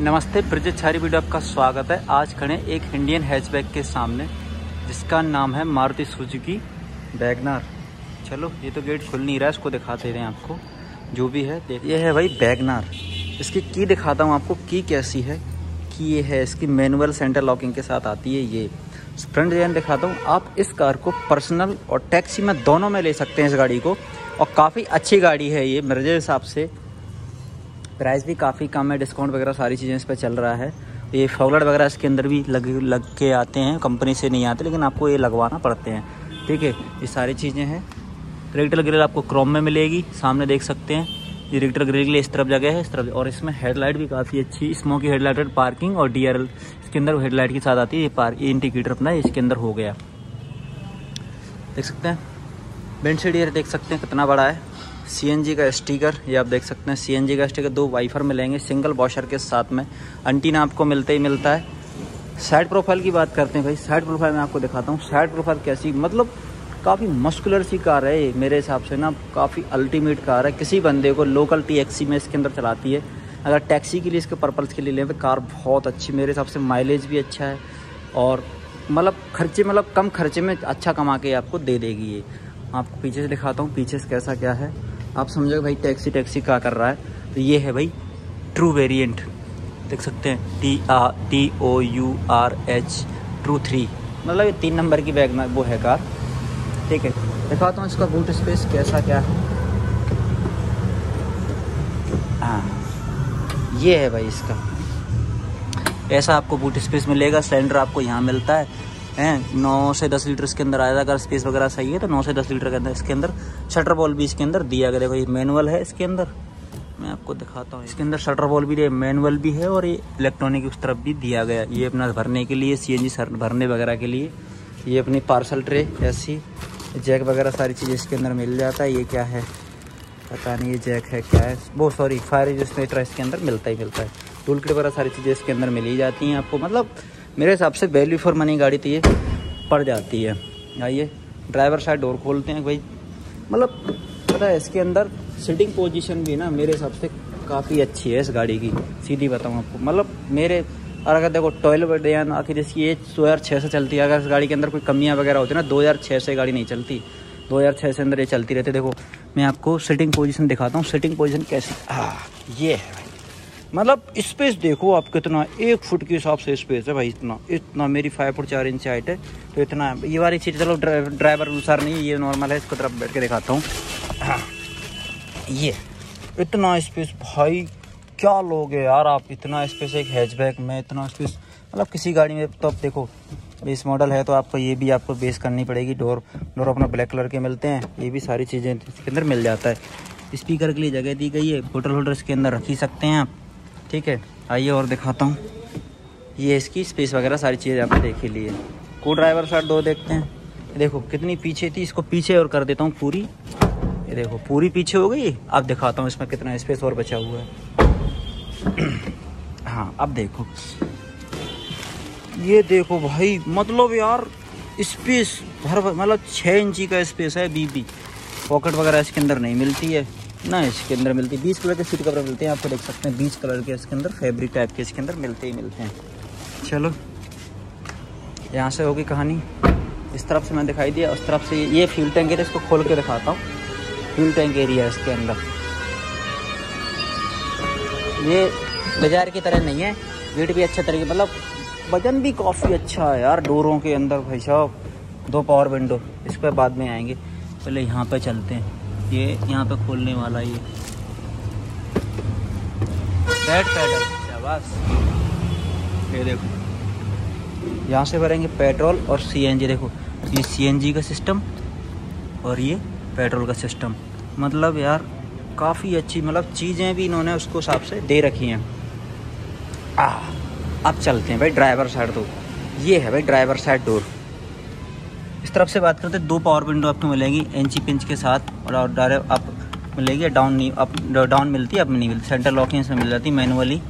नमस्ते, ब्रिजेश छारी वीडियो आपका स्वागत है। आज खड़े एक इंडियन हैचबैक के सामने, जिसका नाम है मारुति सुजुकी बैगनार। चलो, ये तो गेट खुल नहीं रहा है, इसको दिखाते रहे हैं आपको। जो भी है, देख। ये है भाई बैगनार। इसकी की दिखाता हूँ आपको, की कैसी है? कि ये है, इसकी मैनुअल सेंटर लॉकिंग के साथ आती है ये। फ्रंट डिज़ाइन दिखाता हूँ। आप इस कार को पर्सनल और टैक्सी में दोनों में ले सकते हैं इस गाड़ी को। और काफ़ी अच्छी गाड़ी है ये, मेरे हिसाब से। प्राइस भी काफ़ी कम है, डिस्काउंट वगैरह सारी चीज़ें इस पर चल रहा है। ये फॉगलट वगैरह इसके अंदर भी लग लग के आते हैं, कंपनी से नहीं आते, लेकिन आपको ये लगवाना पड़ते हैं। ठीक है, ये सारी चीज़ें हैं। रेक्टर ग्रिल आपको क्रोम में मिलेगी, सामने देख सकते हैं। ये रेक्टर ग्रिल के लिए इस तरफ़ जगह है, इस तरफ़ और इसमें हेडलाइट भी काफ़ी अच्छी, स्मोकी हेडलाइट पार्किंग और डीआरएल इसके अंदर हेडलाइट के साथ आती है, ये पार, ये इंडिकेटर अपना इसके अंदर हो गया। देख सकते हैं बेंड सीडियर देख सकते हैं कितना बड़ा है। CNG का स्टिकर, ये आप देख सकते हैं CNG का स्टिकर, दो वाइफर मिलेंगे सिंगल वॉशर के साथ में। अंटीना आपको मिलते ही मिलता है। साइड प्रोफ़ाइल की बात करते हैं भाई साइड प्रोफ़ाइल मैं आपको दिखाता हूँ। साइड प्रोफ़ाइल कैसी मतलब काफ़ी मस्कुलर सी कार है मेरे हिसाब से ना, काफ़ी अल्टीमेट कार है। किसी बंदे को लोकल टी में इसके अंदर चलाती है। अगर टैक्सी के लिए इसके पर्पल्स के लिए लें तो कार बहुत अच्छी, मेरे हिसाब से माइलेज भी अच्छा है। और मतलब खर्चे मतलब कम खर्चे में अच्छा कमा के आपको दे देगी ये। आपको पीछे से दिखाता हूँ, पीछे से कैसा क्या है। आप समझो भाई टैक्सी टैक्सी क्या कर रहा है? तो ये है भाई ट्रू वेरिएंट देख सकते हैं टी आ T O U R H true three मतलब ये तीन नंबर की बैग में वो है कार ठीक है, दिखाता हूँ इसका बूट स्पेस कैसा क्या है। हाँ ये है भाई इसका। ऐसा आपको बूट स्पेस मिलेगा सिलेंडर आपको यहाँ मिलता है। हैं, नौ से दस लीटर इसके अंदर आएगा अगर स्पेस वगैरह सही है तो नौ से दस लीटर के अंदर इसके अंदर शटर बॉल भी इसके अंदर दिया गया। देखो, ये मैनुअल है इसके अंदर। मैं आपको दिखाता हूँ। इसके अंदर शटर बॉल भी मैनुअल भी है और ये इलेक्ट्रॉनिक उस तरफ़ भी दिया गया। ये अपना भरने के लिए सी एन भरने वगैरह के लिए। ये अपनी पार्सल ट्रे ऐसी जैक वगैरह सारी चीज़ें इसके अंदर मिल जाता है। ये क्या है? पता नहीं, ये जैक है क्या है? वो सॉरी फायर एजुस्मेटर इसके अंदर मिलता ही मिलता है। टूल किट वगैरह सारी चीज़ें इसके अंदर मिल ही जाती हैं आपको। मतलब मेरे हिसाब से वैल्यू फॉर मनी गाड़ी तो ये पड़ जाती है। आइए ड्राइवर साइड डोर खोलते हैं भाई। मतलब पता है, इसके अंदर सिटिंग पोजीशन भी ना मेरे हिसाब से काफ़ी अच्छी है इस गाड़ी की। सीधी बताऊँ आपको। मतलब मेरे, और अगर देखो टॉयलेट ध्यान आखिर इसकी ये दो हज़ार छः से चलती है। अगर इस गाड़ी के अंदर कोई कमियाँ वगैरह होती ना, दो हज़ार छः से गाड़ी नहीं चलती। दो हज़ार छः से अंदर ये चलती रहती देखो, मैं आपको सिटिंग पोजीशन दिखाता हूँ। सिटिंग पोजीशन कैसी? हाँ ये है। मतलब स्पेस देखो आप कितना, एक फुट के हिसाब से स्पेस है भाई, इतना इतना मेरी फाइव फुट चार इंच हाइट है तो इतना, ये वाली चीज़ चलो ड्राइवर अनुसार नहीं, ये नॉर्मल है, इसको तरफ़ बैठ के दिखाता हूँ। ये, इतना स्पेस भाई, क्या लोगे यार आप, इतना स्पेस एक हैचबैक में, इतना स्पेस मतलब किसी गाड़ी में तो अब देखो बेस मॉडल है तो आपको ये भी आपको बेस करनी पड़ेगी डोर डोर अपना ब्लैक कलर के मिलते हैं, ये भी सारी चीज़ें इसके अंदर मिल जाता है। स्पीकर के लिए जगह दी गई है होटल होल्डर इसके अंदर रख ही सकते हैं आप। ठीक है, आइए और दिखाता हूँ। ये इसकी स्पेस वगैरह सारी चीज़ें आपने देख ही ली है। को ड्राइवर साइड दो देखते हैं। देखो, कितनी पीछे थी, इसको पीछे और कर देता हूँ पूरी। ये देखो, पूरी पीछे हो गई। अब दिखाता हूँ इसमें कितना स्पेस और बचा हुआ है। हाँ अब देखो। ये देखो भाई मतलब यार स्पेस भर मतलब छः इंची का स्पेस है बीबी। पॉकेट वगैरह इसके अंदर नहीं मिलती है। ना, इसके अंदर मिलती है। बीस कलर के सीट कवर मिलते हैं आपको देख सकते हैं, बीस कलर के इसके अंदर फैब्रिक टाइप के इसके अंदर मिलते ही मिलते हैं। चलो, यहाँ से होगी कहानी। इस तरफ़ से मैं दिखाई दिया, उस तरफ़ से ये फ्यूल टैंक है इसको खोल के दिखाता हूँ। फ्यूल टैंक एरिया है इसके अंदर। ये बाज़ार की तरह नहीं है, वेट भी अच्छा तरीके मतलब वज़न भी काफ़ी अच्छा है यार, डोरों के अंदर भाई साहब, दो पावर विंडो इस पर बाद में आएँगे। पहले यहाँ पे चलते हैं। ये यहाँ पे खोलने वाला ये। बैट पैडल ये देखो। यहाँ से भरेंगे पेट्रोल और सीएनजी देखो। ये सीएनजी का सिस्टम और ये पेट्रोल का सिस्टम मतलब यार, काफ़ी अच्छी मतलब चीज़ें भी इन्होंने उसको हिसाब से दे रखी हैं। आ अब चलते हैं भाई ड्राइवर साइड तो। ये है भाई ड्राइवर साइड डोर इस तरफ़ से बात करते हैं, दो पावर विंडो आपको मिलेगी इंची पिंच के साथ, और डायरेक्ट अप मिलेगी डाउन नहीं अप डाउन मिलती है अप नहीं मिलती सेंटर लॉकिंग इसमें मिल जाती है मैनुअली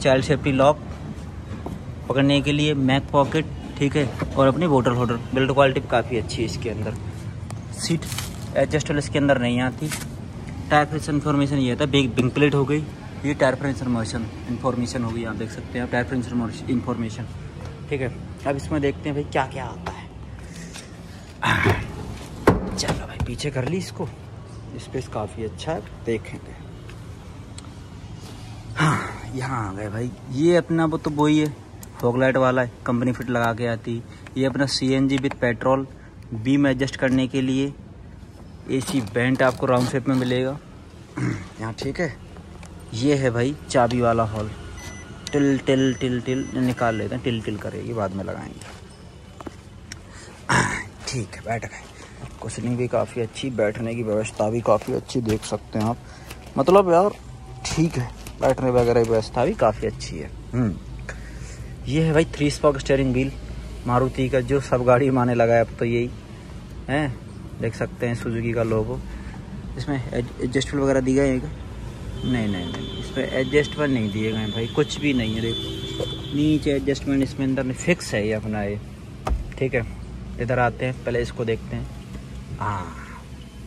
चाइल्ड सेफ्टी लॉक पकड़ने के लिए मैक पॉकेट ठीक है, और अपनी बोटल होल्डर बिल्ड क्वालिटी काफ़ी अच्छी है इसके अंदर। सीट एडजस्टेबल इसके अंदर नहीं आती। टायर प्रेस इन्फॉर्मेशन ये था बिग बिंग प्लेट हो गई, ये टायर पर इंफॉर्मेशन इन्फॉर्मेशन हो गई आप देख सकते हैं टायर पर इन्फॉर्मेशन ठीक है। अब इसमें देखते हैं भाई क्या क्या आता है। चलो भाई, पीछे कर ली इसको। स्पेस काफ़ी अच्छा है, देखेंगे। हाँ यहाँ आ गए भाई। ये अपना वो तो वही है, फॉगलाइट वाला है, कंपनी फिट लगा के आती। ये अपना C N G with petrol, beam adjust करने के लिए। एसी बेंट आपको राउंड शेप में मिलेगा। यहाँ ठीक है। ये है भाई, चाबी वाला हॉल। टिल टिल टिल टिल, निकाल लेते हैं, टिल टिल करेगी, बाद में लगाएँगे। ठीक है बैठ गए कुशनिंग भी काफ़ी अच्छी, बैठने की व्यवस्था भी काफ़ी अच्छी देख सकते हैं आप। मतलब यार, ठीक है, बैठने वगैरह की व्यवस्था भी काफ़ी अच्छी है। हम्म। ये है भाई three spoke steering wheel Maruti का, जो सब गाड़ी माने लगा है अब तो यही। है? देख सकते हैं सुजुकी का लोगो इसमें एडजस्टमेंट वगैरह दी गए हैं नहीं नहीं नहीं। इसमें एडजस्टमेंट नहीं दिए गए भाई, कुछ भी नहीं है, देखो। नीचे एडजस्टमेंट इसमें अंदर फिक्स है ये अपना ये। ठीक है? इधर आते हैं, पहले इसको देखते हैं। हाँ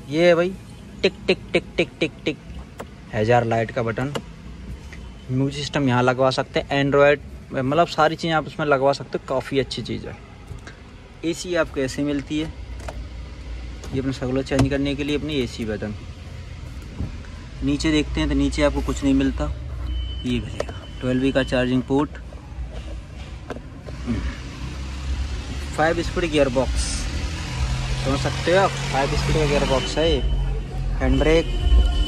ये है भाई। टिक टिक टिक टिक टिक टिक। हज़ार लाइट का बटन। म्यूज़िक सिस्टम यहाँ लगवा सकते हैं। एंड्रॉयड मतलब सारी चीज़ें आप उसमें लगवा सकते हो। काफ़ी अच्छी चीज़ है। एसी आपको ऐसे मिलती है। ये अपने सगलो चेंज करने के लिए अपनी एसी बटन। नीचे देखते हैं तो नीचे आपको कुछ नहीं मिलता। ये मिलेगा ट्वेल्व का charging port five speed gear box समझ सकते हो आप? फाइव स्पीड का गियर बॉक्स है हैंड ब्रेक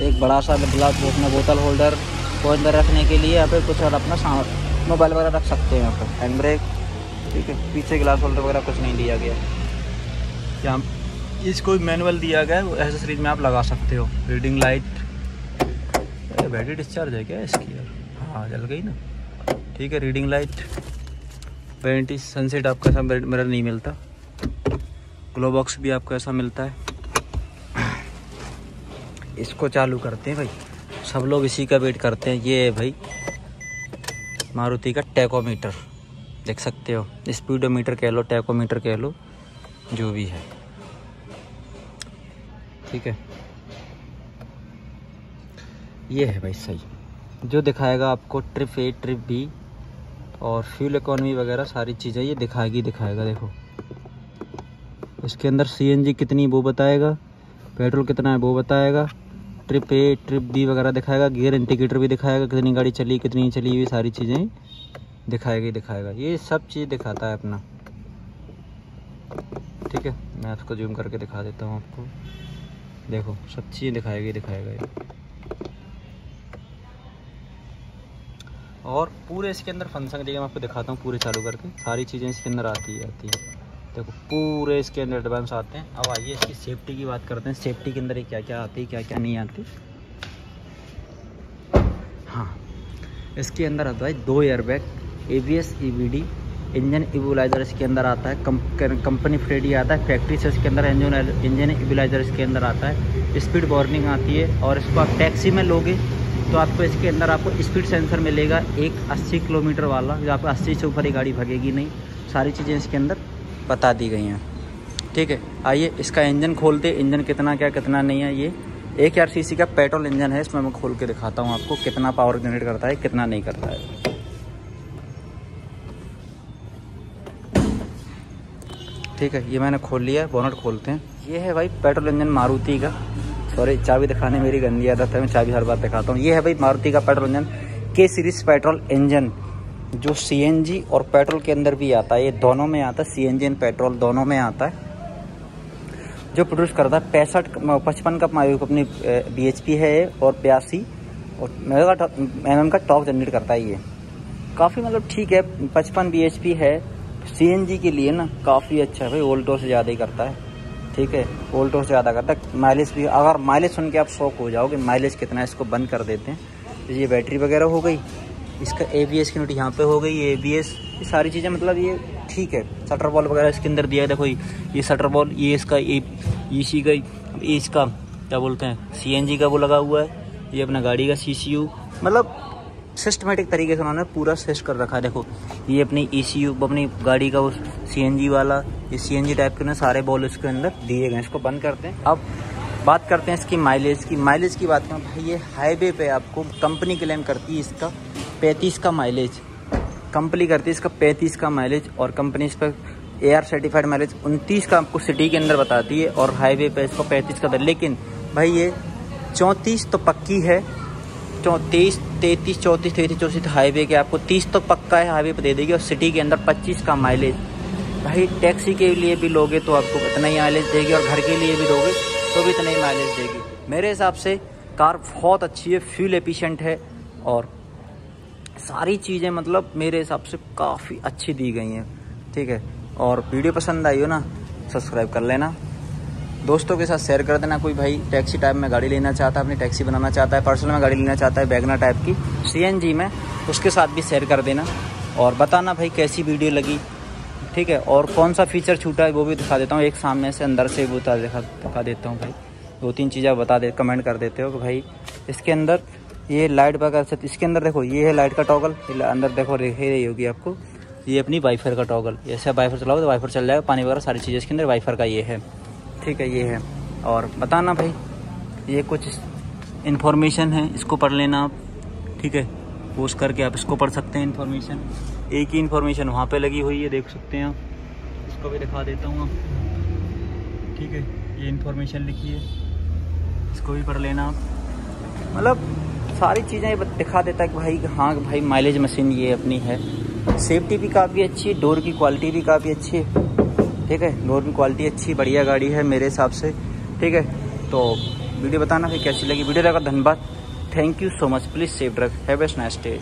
एक बड़ा सा ग्लास अपना बोतल होल्डर को अंदर रखने के लिए यहाँ पे कुछ और अपना मोबाइल वगैरह रख सकते हैं यहाँ पर हैंड ब्रेक ठीक है? पीछे ग्लास होल्डर वगैरह कुछ नहीं दिया गया। यहाँ इसको मैनुअल दिया गया है ऐसे सीरीज़ में आप लगा सकते हो। रीडिंग लाइट बैटरी डिस्चार्ज है क्या इसकी? यार हाँ जल गई ना। ठीक है रीडिंग लाइट वारंटी सनसेट आपका ऐसा मेरा नहीं मिलता। ग्लो बॉक्स भी आपको ऐसा मिलता है। इसको चालू करते हैं भाई। सब लोग इसी का वेट करते हैं। ये है भाई, मारुति का टैकोमीटर। देख सकते हो, स्पीडोमीटर कह लो, टैकोमीटर कह लो, जो भी है। ठीक है। ये है भाई, सही। जो दिखाएगा आपको ट्रिप ए ट्रिप बी और फ्यूल इकोनॉमी वगैरह सारी चीज़ें ये दिखाएगी, दिखाएगा, देखो। इसके अंदर सीएनजी कितनी वो बताएगा, पेट्रोल कितना है वो बताएगा ट्रिप ए ट्रिप बी वगैरह दिखाएगा गियर इंडिकेटर भी दिखाएगा, कितनी गाड़ी चली, कितनी चली हुई सारी चीज़ें दिखाएगा दिखाएगा। ये सब चीज़ दिखाता है अपना। ठीक है, मैं आपको जूम करके दिखा देता हूँ आपको। देखो, सब चीज़ें दिखाएगी, दिखाएगा और पूरे इसके अंदर फ़ंक्शन देखिए मैं आपको दिखाता हूँ पूरे चालू करके। सारी चीज़ें इसके अंदर आती है आती है। देखो, पूरे इसके अंदर एडवांस आते हैं। अब आइए इसकी सेफ्टी की बात करते हैं। सेफ्टी के अंदर क्या क्या आती है क्या क्या नहीं आती? हाँ। इसके अंदर आता है दो airbag A B S E V D engine immobiliser इसके अंदर आता है। कंपनी फ्रेडी आता है। फैक्ट्री से इसके अंदर इंजन इंजन इबुलाइजर इसके अंदर आता है। स्पीड वार्निंग आती है और इसको आप टैक्सी में लोगे तो आपको इसके अंदर आपको स्पीड सेंसर मिलेगा, एक 80 किलोमीटर वाला, जो आपको 80 से ऊपर ही गाड़ी भगेगी नहीं। सारी चीज़ें इसके अंदर बता दी गई हैं। ठीक है, आइए इसका इंजन खोलते इंजन कितना क्या, कितना नहीं है ये। एक यार सी का पेट्रोल इंजन है, इसमें मैं खोल के दिखाता हूँ आपको कितना पावर जनरेट करता है, कितना नहीं करता है। ठीक है, ये मैंने खोल लिया, बोनट खोलते हैं। ये है भाई पेट्रोल इंजन मारुति का। सॉरी चाबी दिखाने मेरी गंदी आदत है, मैं चाबी हर बार दिखाता हूँ। ये है भाई मारुति का petrol engine K series petrol engine, जो सीएनजी और पेट्रोल के अंदर भी आता है। ये दोनों में आता है सीएनजी एंड पेट्रोल दोनों में आता है। जो प्रोड्यूस करता है, पैंसठ, पचपन का अपनी बी एच पी है और बयासी, और एम का टॉप जनरेट करता है ये। काफ़ी मतलब ठीक है, पचपन बी एच पी है। सी एन जी के लिए ना, काफ़ी अच्छा है भाई ओल्टो से ज़्यादा ही करता है। ठीक है? ओल्टो से ज़्यादा करता है। माइलेज भी अगर माइलेज सुन के आप शौक हो जाओगे माइलेज कितना इसको बंद कर देते हैं। तो ये बैटरी वगैरह हो गई। इसका ए बी एस की नोट यहाँ पे हो गई ए बी एस ये सारी चीज़ें मतलब ये ठीक है। शटर बॉल वगैरह इसके अंदर दिया है, देखो ये शटर बॉल ये इसका ए सी का इसका क्या बोलते हैं? सी एन जी का वो लगा हुआ है। ये अपना गाड़ी का सी सी यू मतलब सिस्टमेटिक तरीके से उन्होंने पूरा सेस्ट कर रखा है। देखो, ये अपनी ई सी यू अपनी गाड़ी का वो सी एन जी वाला, ये सी एन जी टाइप के ना सारे बॉल इसके अंदर दिए गए इसको बंद करते हैं। अब बात करते हैं इसकी माइलेज की। माइलेज की बात करें, भाई, ये हाईवे पे आपको कंपनी क्लेम करती है इसका पैंतीस का माइलेज कंपनी करती है इसका पैंतीस का माइलेज और कंपनी इस पर ए आर सर्टिफाइड माइलेज उनतीस का आपको सिटी के अंदर बताती है और हाईवे पे इसको पैंतीस का लेकिन भाई, ये चौंतीस तो पक्की है। चौंतीस तैंतीस, चौंतीस तैंतीस, चौंतीस हाईवे के आपको तीस तो पक्का है हाईवे पर दे देगी और सिटी के अंदर पच्चीस का माइलेज भाई टैक्सी के लिए भी लोगे तो आपको इतना ही माइलेज देगी और घर के लिए भी लोगे तो भी इतना ही माइलेज देगी। मेरे हिसाब से कार बहुत अच्छी है फ्यूल एफिशिएंट है और सारी चीज़ें मतलब मेरे हिसाब से काफ़ी अच्छी दी गई हैं। ठीक है? और वीडियो पसंद आई हो ना सब्सक्राइब कर लेना। दोस्तों के साथ शेयर कर देना कोई भाई। टैक्सी टाइप में गाड़ी लेना चाहता है, अपनी टैक्सी बनाना चाहता है पर्सनल में गाड़ी लेना चाहता है, बैगना टाइप की। सीएनजी में उसके साथ भी शेयर कर देना और बताना भाई कैसी वीडियो लगी। ठीक है? और कौन सा फीचर छूटा है वो भी दिखा देता हूँ। एक सामने से अंदर से वो दिखा दिखा देता हूँ भाई। दो तीन चीज़ें बता दे कमेंट कर देते हो कि भाई इसके अंदर ये लाइट वगैरह इसके अंदर देखो, ये है लाइट का टॉगल अंदर देखो, रही रही होगी आपको। ये अपनी वाईफाई का टॉगल जैसे वाईफाई चलाओ तो वाईफाई चल जाएगा, पानी वगैरह सारी चीज़ें इसके अंदर वाईफाई का ये है। ठीक है, ये है। और बताना भाई, ये कुछ इन्फॉर्मेशन है, इसको पढ़ लेना आप, ठीक है? पोस्ट करके आप इसको पढ़ सकते हैं इन्फॉर्मेशन एक ही इन्फॉर्मेशन वहाँ पे लगी हुई है, देख सकते हैं आप। इसको भी दिखा देता हूँ आप ठीक है, ये इन्फॉर्मेशन लिखी है। इसको भी पढ़ लेना आप। मतलब सारी चीज़ें दिखा देता है कि भाई हाँ भाई माइलेज मशीन ये अपनी है। सेफ्टी भी काफ़ी अच्छी है डोर की क्वालिटी भी काफ़ी अच्छी है। ठीक है? नॉर्मल क्वालिटी अच्छी, बढ़िया गाड़ी है मेरे हिसाब से। ठीक है? तो वीडियो बताना फिर कैसी लगी। वीडियो लगा, धन्यवाद। Thank you so much please save drug have a nice day